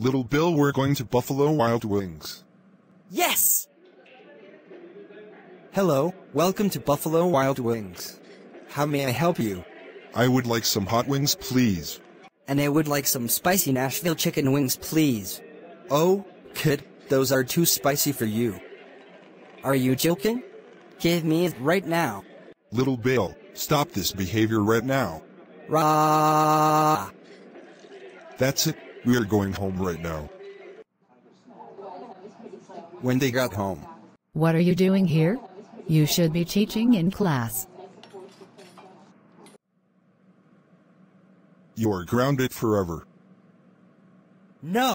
Little Bill, we're going to Buffalo Wild Wings. Yes! Hello, welcome to Buffalo Wild Wings. How may I help you? I would like some hot wings, please. And I would like some spicy Nashville chicken wings, please. Oh, kid, those are too spicy for you. Are you joking? Give me it right now. Little Bill, stop this behavior right now. Rah! That's it, we are going home right now. When they got home, What are you doing here? You should be teaching in class. You are grounded forever. no!